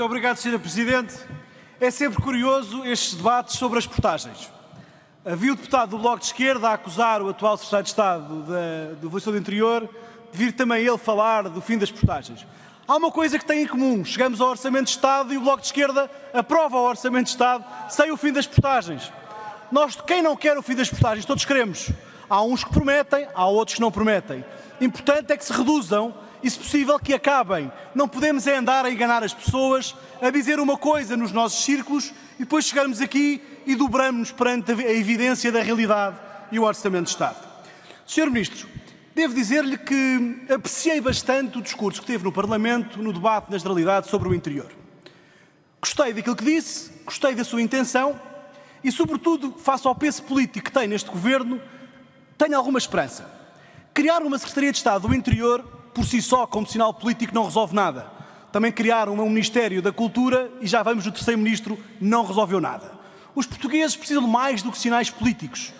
Muito obrigado, Sra. Presidente. É sempre curioso estes debates sobre as portagens. Havia o deputado do Bloco de Esquerda a acusar o atual Secretário de Estado do Evolução do Interior de vir também ele falar do fim das portagens. Há uma coisa que tem em comum. Chegamos ao Orçamento de Estado e o Bloco de Esquerda aprova o Orçamento de Estado sem o fim das portagens. Nós, quem não quer o fim das portagens, todos queremos. Há uns que prometem, há outros que não prometem. Importante é que se reduzam e, se possível, que acabem. Não podemos é andar a enganar as pessoas, a dizer uma coisa nos nossos círculos e depois chegarmos aqui e dobramos perante a evidência da realidade e o Orçamento de Estado. Sr. Ministro, devo dizer-lhe que apreciei bastante o discurso que teve no Parlamento no debate na generalidade sobre o interior. Gostei daquilo que disse, gostei da sua intenção e, sobretudo, face ao peso político que tem neste governo, tenho alguma esperança. Criar uma Secretaria de Estado do Interior, por si só, como sinal político, não resolve nada. Também criar um Ministério da Cultura, e já vamos no terceiro ministro, não resolveu nada. Os portugueses precisam mais do que sinais políticos.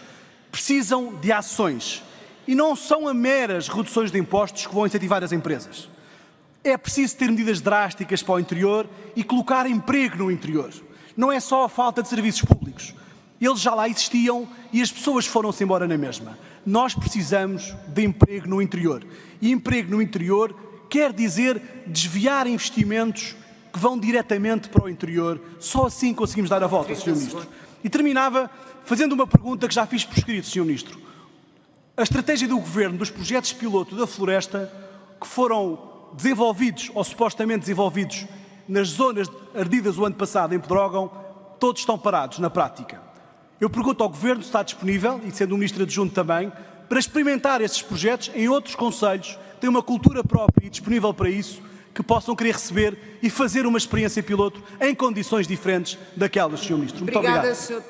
Precisam de ações. E não são a meras reduções de impostos que vão incentivar as empresas. É preciso ter medidas drásticas para o interior e colocar emprego no interior. Não é só a falta de serviços públicos. Eles já lá existiam e as pessoas foram-se embora na mesma. Nós precisamos de emprego no interior. E emprego no interior quer dizer desviar investimentos que vão diretamente para o interior. Só assim conseguimos dar a volta, Sr. Ministro. E terminava fazendo uma pergunta que já fiz por escrito, Sr. Ministro. A estratégia do Governo dos projetos piloto da floresta que foram desenvolvidos ou supostamente desenvolvidos nas zonas ardidas o ano passado em Pedrógão, todos estão parados na prática. Eu pergunto ao Governo se está disponível, e sendo o Ministro adjunto também, para experimentar esses projetos em outros conselhos, tem uma cultura própria e disponível para isso, que possam querer receber e fazer uma experiência piloto em condições diferentes daquelas, Sr. Ministro. Muito Obrigada, obrigado.